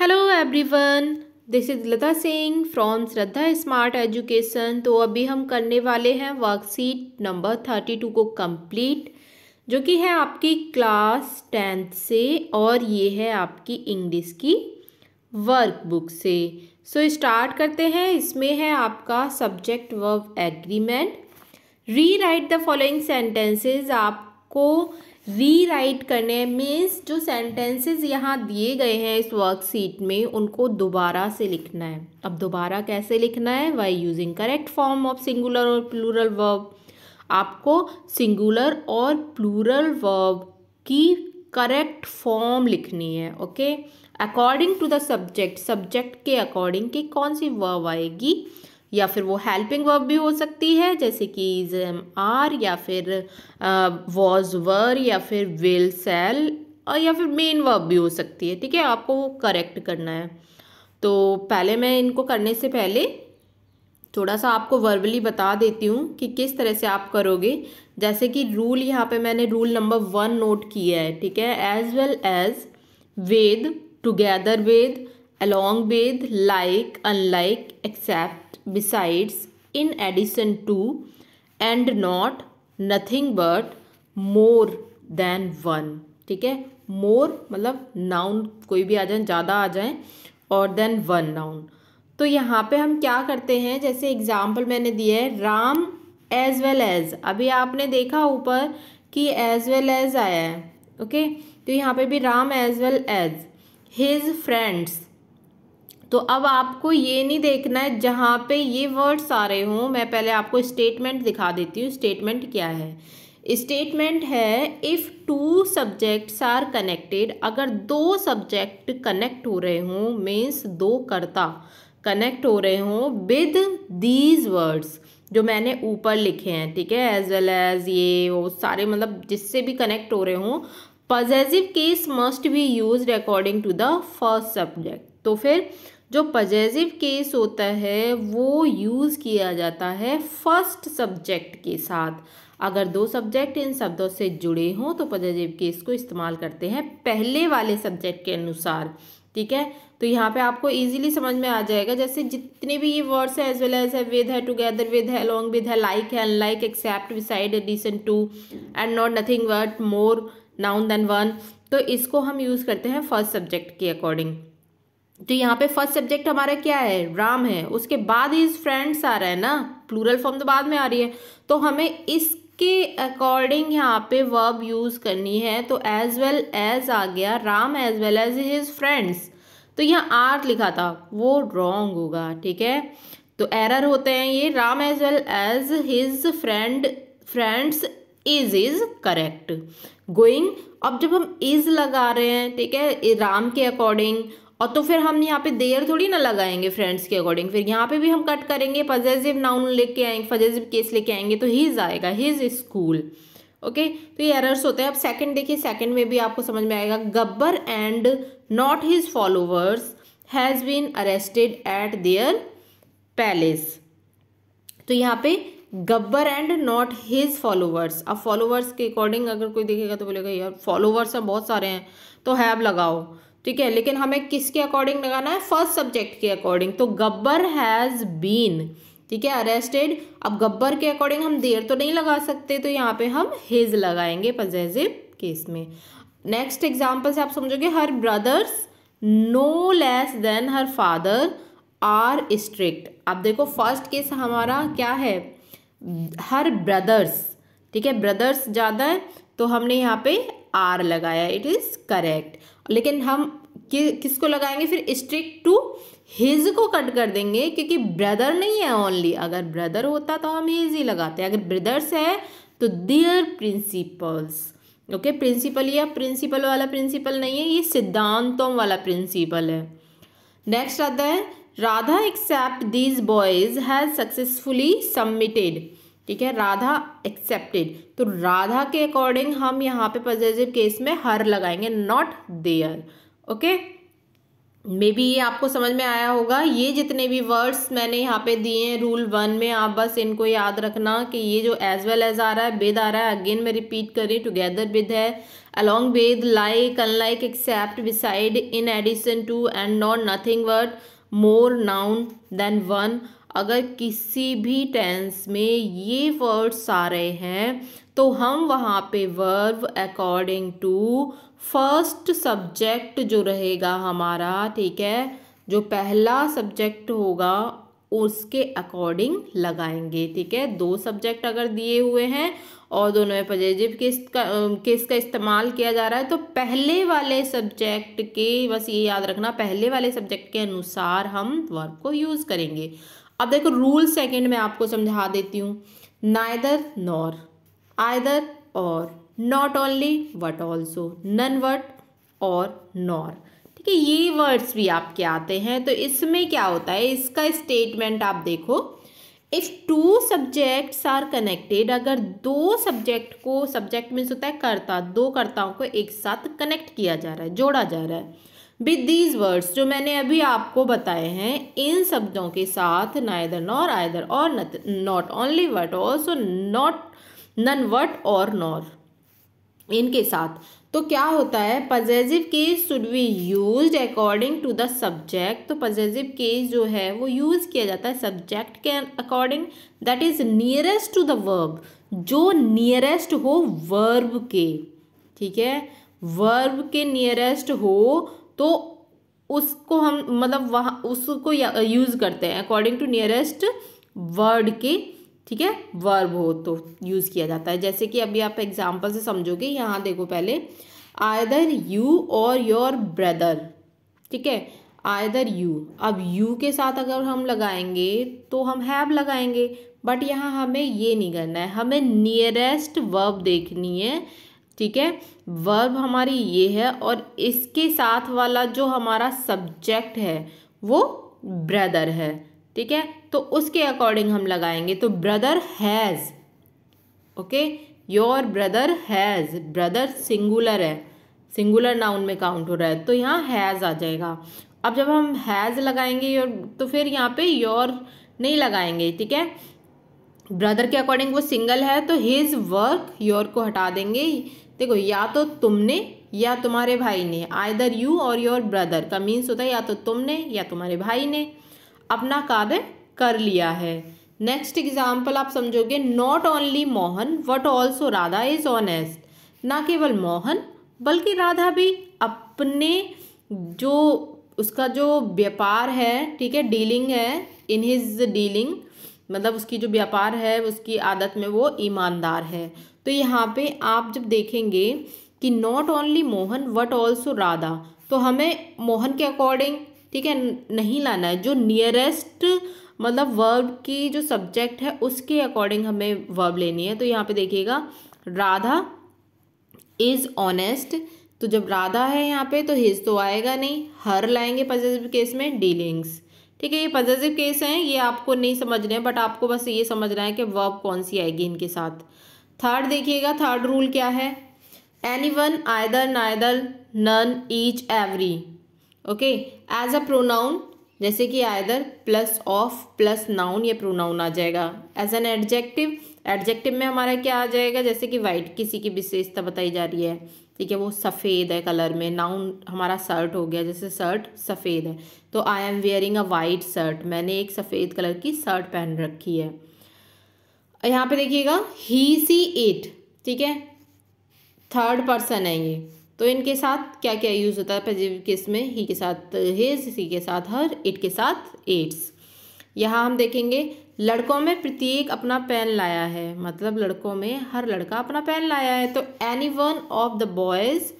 Hello everyone this is Lata Singh from Shraddha smart education तो अभी हम करने वाले हैं वर्कशीट नंबर थर्टी टू को कंप्लीट जो कि है आपकी क्लास टेंथ से और ये है आपकी इंग्लिश की वर्कबुक से। सो so, स्टार्ट करते हैं। इसमें है आपका subject verb agreement rewrite the following sentences आपको री राइट करने मीन्स जो सेंटेंसेस यहाँ दिए गए हैं इस वर्कशीट में, उनको दोबारा से लिखना है। अब दोबारा कैसे लिखना है? By using correct form of singular और प्लूरल वर्ब आपको सिंगुलर और प्लूरल वर्ब की करेक्ट फॉर्म लिखनी है okay according to the subject subject के अकॉर्डिंग कि कौन सी वर्ब आएगी? या फिर वो हेल्पिंग वर्ब भी हो सकती है, जैसे कि आर या फिर वॉज़ वर या फिर विल सेल और या फिर मेन वर्ब भी हो सकती है। ठीक है, आपको वो करेक्ट करना है। तो पहले मैं इनको करने से पहले थोड़ा सा आपको वर्बली बता देती हूँ कि किस तरह से आप करोगे। जैसे कि रूल यहाँ पे मैंने रूल नंबर वन नोट किया है। ठीक है as well as with together with along with like unlike except besides in addition to and not, nothing but more than one. ठीक है? मोर मतलब नाउन कोई भी आ जाए, ज़्यादा आ जाए, और देन वन नाउन तो यहाँ पे हम क्या करते हैं? जैसे एग्ज़ाम्पल मैंने दिया है, राम एज वेल एज अभी आपने देखा ऊपर कि एज वेल एज आया है ओके तो यहाँ पे भी Ram as well as his friends तो अब आपको ये नहीं देखना है जहाँ पे ये वर्ड्स आ रहे हों। मैं पहले आपको स्टेटमेंट दिखा देती हूँ स्टेटमेंट क्या है? स्टेटमेंट है if two subjects are connected अगर दो सब्जेक्ट कनेक्ट हो रहे हों मीन्स दो कर्ता कनेक्ट हो रहे हों विद दीज वर्ड्स जो मैंने ऊपर लिखे हैं, ठीक है? एज वेल एज ये, वो सारे मतलब जिससे भी कनेक्ट हो रहे हों positive case must be use according to the first subject तो फिर जो पजेसिव केस होता है, वो यूज़ किया जाता है फ़र्स्ट सब्जेक्ट के साथ। अगर दो सब्जेक्ट इन शब्दों से जुड़े हों तो पजेसिव केस को इस्तेमाल करते हैं पहले वाले सब्जेक्ट के अनुसार। ठीक है? तो यहाँ पे आपको इजीली समझ में आ जाएगा, जैसे जितने भी ये वर्ड्स है एज वेल एज है विद है टुगेदर विद है अलॉन्ग विद है लाइक है unlike except beside addition to and not nothing word more noun than one तो इसको हम यूज़ करते हैं फ़र्स्ट सब्जेक्ट के अकॉर्डिंग तो यहाँ पे फ़र्स्ट सब्जेक्ट हमारा क्या है? राम है। उसके बाद इज़ फ्रेंड्स आ रहा है ना? प्लूरल फॉर्म तो बाद में आ रही है। तो हमें इसके अकॉर्डिंग यहाँ पे वर्ब यूज़ करनी है। तो एज वेल एज आ गया Ram as well as his friends तो यहाँ आर लिखा था। वो रॉन्ग होगा, ठीक है? तो एरर होते हैं ये। Ram as well as his friend friends is is correct going अब जब हम इज़ लगा रहे हैं, ठीक है? राम के अकॉर्डिंग और तो फिर हम यहाँ पे देर थोड़ी ना लगाएँगे फ्रेंड्स के अकॉर्डिंग फिर यहाँ पे भी हम कट करेंगे पजेसिव नाउन लेके आएँगे पजेसिव केस लेके आएँगे तो हिज आएगा हिज स्कूल ओके तो ये एरर्स होते हैं। अब सेकंड देखिए सेकंड में भी आपको समझ में आएगा, Gabbar and not his followers has been arrested at their palace तो यहाँ पे Gabbar and not his followers अब फॉलोवर्स के अकॉर्डिंग अगर कोई देखेगा तो बोलेगा, यार फॉलोवर्स बहुत सारे हैं तो हैव लगाओ। ठीक है, लेकिन हमें किसके अकॉर्डिंग लगाना है? फ़र्स्ट सब्जेक्ट के अकॉर्डिंग तो गब्बर हैज़ बीन ठीक है अरेस्टेड अब गब्बर के अकॉर्डिंग हम देर तो नहीं लगा सकते तो यहाँ पे हम हिज लगाएँगे पजेसिव केस में. नेक्स्ट एग्ज़ाम्पल से आप समझोगे her brothers no less than her father are strict अब देखो फ़र्स्ट केस हमारा क्या है? हर ब्रदर्स ठीक है ब्रदर्स ज़्यादा है तो हमने यहाँ पे आर लगाया. इट इज़ करेक्ट लेकिन हम कि, किसको लगाएँगे? फिर स्ट्रिक्ट टू हिज को कट कर देंगे क्योंकि ब्रदर नहीं है ओनली अगर ब्रदर होता तो हम हिज ही लगाते। अगर ब्रदर्स है तो दियर प्रिंसिपल्स ओके प्रिंसिपल या प्रिंसिपल वाला प्रिंसिपल नहीं है ये सिद्धांतों वाला प्रिंसिपल है। नेक्स्ट आता है Radha except these boys has successfully submitted ठीक है, राधा एक्सेप्टेड तो राधा के अकॉर्डिंग हम यहाँ पे पॉजिटिव केस में हर लगाएँगे not there okay may be ये आपको समझ में आया होगा, ये जितने भी वर्ड्स मैंने यहाँ पे दिए हैं रूल वन में आप बस इनको याद रखना कि ये जो एज वेल एज आ रहा है विद आ रहा है अगेन मैं रिपीट कर रही टुगेदर विद है along with like unlike except beside in addition to and not nothing word more noun than one अगर किसी भी टेंस में ये वर्ड्स आ रहे हैं तो हम वहाँ पे verb according to first subject जो रहेगा हमारा, ठीक है, जो पहला सब्जेक्ट होगा, उसके अकॉर्डिंग लगाएँगे, ठीक है। दो सब्जेक्ट अगर दिए हुए हैं और दोनों में पॉजिटिव किस का किस का इस्तेमाल किया जा रहा है तो पहले वाले सब्जेक्ट के, बस ये याद रखना, पहले वाले सब्जेक्ट के अनुसार हम वर्ब को यूज़ करेंगे। अब देखो रूल सेकंड में आपको समझा देती हूँ। नाइदर नॉर आइदर और not only but also none but और नॉर ठीक है, ये वर्ड्स भी आपके आते हैं तो इसमें क्या होता है? इसका स्टेटमेंट आप देखो। If two subjects are connected अगर दो सब्जेक्ट को सब्जेक्ट मीन्स होता है कर्ता, दो कर्ताओं को एक साथ कनेक्ट किया जा रहा है, जोड़ा जा रहा है। विद दीज वर्ड्स जो मैंने अभी आपको बताए हैं, इन शब्दों के साथ नाइदर नॉर आइदर और not only but also not none but और नॉर इनके साथ। तो क्या होता है? Possessive case should be use according to the subject तो पजेसिव केस जो है, वो यूज़ किया जाता है सब्जेक्ट के according that is nearest to the verb जो नियरेस्ट हो वर्ब के। ठीक है? वर्ब के नियरेस्ट हो तो उसको हम मतलब वहाँ, उसको यूज़ करते हैं अकॉर्डिंग टू नियरेस्ट वर्ड के, ठीक है? वर्ब हो तो यूज़ किया जाता है। जैसे कि अभी आप एग्ज़ाम्पल से समझोगे, यहाँ देखो पहले आयदर यू और योर ब्रदर ठीक है? आयदर यू अब यू के साथ अगर हम लगाएँगे तो हम हैव लगाएँगे बट यहाँ हमें ये नहीं करना है। हमें नियरेस्ट वर्ब देखनी है ठीक है? वर्ब हमारी ये है और इसके साथ वाला जो हमारा सब्जेक्ट है, वो ब्रदर है। ठीक है? तो उसके अकॉर्डिंग हम लगाएँगे। तो brother has okay your brother has brother singular है। सिंगुलर नाउन में काउंट हो रहा है। तो यहाँ हैज़ आ जाएगा। अब जब हम हैज़ लगाएँगे योर तो फिर यहाँ पे योर नहीं लगाएँगे। ठीक है? ब्रदर के अकॉर्डिंग वो सिंगल है तो हिज वर्क योर को हटा देंगे। देखो, या तो तुमने या तुम्हारे भाई ने आइदर यू और योर ब्रदर का मीन्स होता है या तो तुमने या तुम्हारे भाई ने अपना कार्य कर लिया है। नेक्स्ट एग्ज़ाम्पल आप समझोगे not only Mohan but also Radha is honest ना केवल मोहन, बल्कि राधा भी अपने जो उसका जो व्यापार है, ठीक है डीलिंग है इन हिज डीलिंग मतलब उसकी जो व्यापार है, उसकी आदत में वो ईमानदार है। तो यहाँ पे आप जब देखेंगे कि not only Mohan but also Radha तो हमें मोहन के अकॉर्डिंग ठीक है, नहीं लाना है। जो नियरेस्ट मतलब वर्ब की जो सब्जेक्ट है, उसके अकॉर्डिंग हमें वर्ब लेनी है। तो यहाँ पे देखिएगा, राधा इज़ ऑनेस्ट तो जब राधा है यहाँ पे तो हिज तो आएगा नहीं। हर लाएँगे पॉजिटिव केस में डीलिंग्स ठीक है, ये पॉजिटिव केस हैं, ये आपको नहीं समझने बट आपको बस ये समझना है कि वर्ब कौन सी आएगी इनके साथ। थर्ड देखिएगा थर्ड रूल क्या है? Any one either neither none each every okay as a pronoun जैसे कि either plus of plus noun ये प्रोनाउन आ जाएगा. एज एन एडजेक्टिव एडजेक्टिव में हमारा क्या आ जाएगा? जैसे कि वाइट किसी की विशेषता बताई जा रही है. ठीक है, वो सफ़ेद है कलर में. नाउन हमारा शर्ट हो गया. जैसे शर्ट सफ़ेद है. तो I am wearing a white shirt मैंने एक सफ़ेद कलर की शर्ट पहन रखी है. यहाँ पे देखिएगा ही सी एट ठीक है? थर्ड पर्सन है ये। तो इनके साथ क्या क्या यूज़ होता है? पॉजिटिव केस में ही के साथ हिज सी के साथ हर इट के साथ एट्स यहाँ हम देखेंगे, लड़कों में प्रत्येक अपना पेन लाया है। मतलब लड़कों में हर लड़का अपना पेन लाया है। तो any one of the boys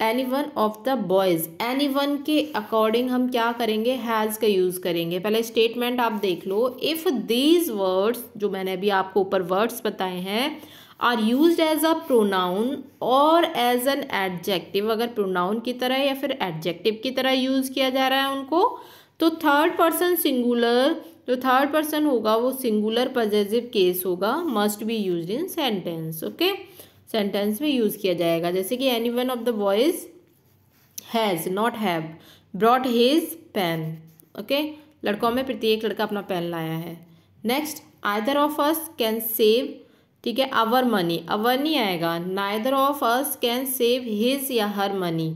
any one of the boys any one के अकॉर्डिंग हम क्या करेंगे? हैज़ का यूज़ करेंगे। पहले स्टेटमेंट आप देख लो। इफ़ दीज वर्ड्स जो मैंने अभी आपको ऊपर वर्ड्स बताए हैं are use as a pronoun और एज एन एडजेक्टिव अगर प्रोनाउन की तरह या फिर एडजेक्टिव की तरह यूज़ किया जा रहा है उनको तो थर्ड पर्सन सिंगुलर जो थर्ड पर्सन होगा, वो सिंगुलर पॉजिटिव केस होगा must be use in sentence okay sentence में यूज़ किया जाएगा। जैसे कि any one of the boys has not have brought his pen okay लड़कों में प्रत्येक लड़का अपना पेन लाया है। Next either of us can save ठीक है अवर मनी अवर नहीं आएगा। Neither of us can save his या हर मनी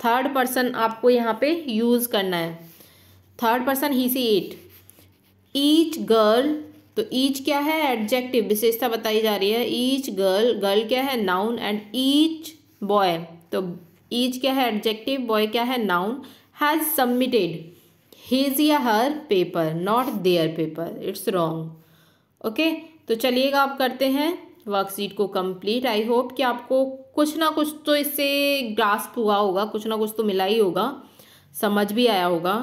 थर्ड पर्सन आपको यहाँ पे यूज़ करना है। Third person he she it each girl तो ईच क्या है? एडजेक्टिव विशेषता बताई जा रही है। ईच गर्ल गर्ल क्या है? नाउन एंड ईच बॉय तो ईच क्या है? एडजेक्टिव बॉय क्या है? नाउन हैज़ सबमिटेड हिज या her paper not their paper it's wrong okay तो चलिएगा, आप करते हैं। वर्कशीट को कंप्लीट आई होप कि आपको कुछ ना कुछ तो इससे ग्रास्प हुआ होगा। कुछ ना कुछ तो मिला ही होगा। समझ भी आया होगा।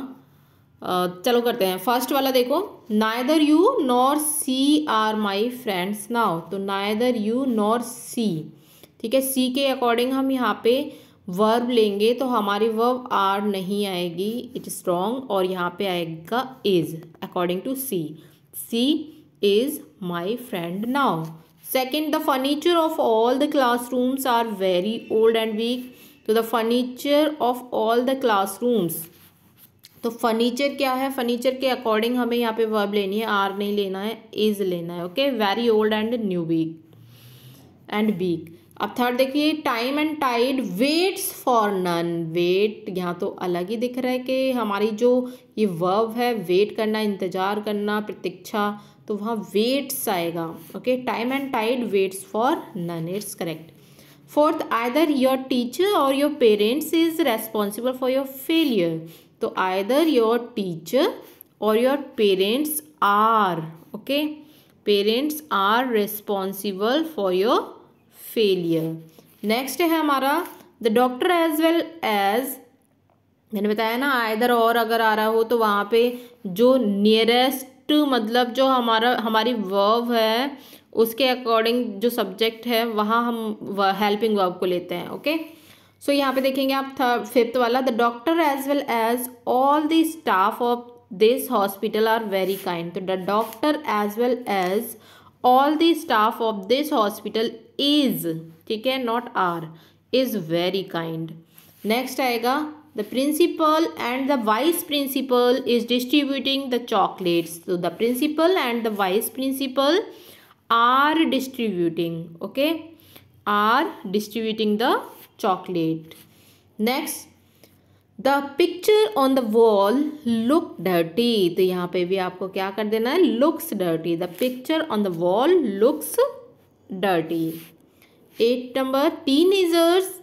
चलो करते हैं। फ़र्स्ट वाला देखो। Neither you nor she are my friends now तो नाइदर यू नॉर सी ठीक है सी के अकॉर्डिंग हम यहाँ पे वर्ब लेंगे तो हमारी वर्ब आर नहीं आएगी। इट इज़ रॉन्ग और यहाँ पे आएगा is according to she she is my friend now. Second, the furniture of all the classrooms are very old and weak तो the furniture of all the classrooms तो furniture क्या है? Furniture के according हमें यहाँ पे वर्ब लेनी है आर नहीं लेना है इज़ लेना है okay very old and new weak and weak अब थर्ड देखिए time and tide waits for none wait यहाँ तो अलग ही दिख रहा है कि हमारी जो ये वर्ब है वेट करना, इंतज़ार करना, प्रतीक्षा तो वहाँ वेट्स आएगा okay time and tide waits for none it's correct fourth either your teacher और your parents is responsible for your failure तो आइदर योर टीचर और your parents are okay parents are responsible for your failure next है हमारा the doctor as well as मैंने बताया ना either और अगर आ रहा हो तो वहाँ पे जो नियरेस्ट मतलब जो हमारा, हमारी वर्व है, उसके अकॉर्डिंग जो सब्जेक्ट है, वहाँ हम हेल्पिंग वर्ब को लेते हैं ओके सो so, यहाँ पे देखेंगे आप थर्ड फिफ्थ वाला the doctor as well as all the staff of this hospital are very kind तो the doctor as well as all the staff of this hospital is ठीक है not are is very kind next आएगा the principal and the vice principal is distributing the chocolates तो the principal and the vice principal are distributing okay are distributing the chocolate next the picture on the wall look dirty तो यहाँ पे भी आपको क्या कर देना है looks dirty the picture on the wall looks dirty eight number teenagers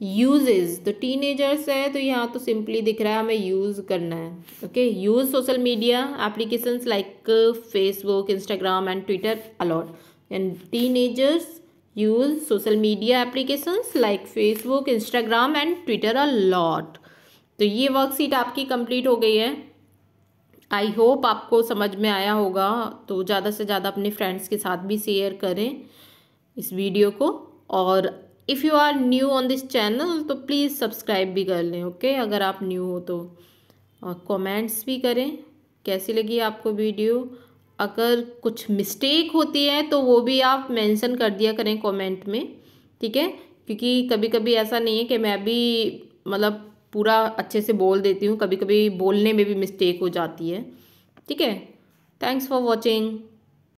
uses तो टीनेजर्स है तो यहाँ तो सिंपली दिख रहा है हमें यूज़ करना है okay use social media applications like Facebook Instagram and Twitter a lot and use social media applications like Facebook Instagram and Twitter a lot तो ये वर्कशीट आपकी कंप्लीट हो गई है। आई होप आपको समझ में आया होगा। तो ज़्यादा से ज़्यादा अपने फ्रेंड्स के साथ भी शेयर करें इस वीडियो को। और if you are new on this channel तो प्लीज़ सब्सक्राइब भी कर लें ओके okay? अगर आप न्यू हो तो। कमेंट्स भी करें। कैसी लगी आपको वीडियो अगर कुछ मिस्टेक होती है तो वो भी आप मेंशन कर दिया करें कमेंट में, ठीक है? क्योंकि कभी कभी ऐसा नहीं है कि मैं भी मतलब पूरा अच्छे से बोल देती हूँ कभी कभी बोलने में भी मिस्टेक हो जाती है, ठीक है? Thanks for watching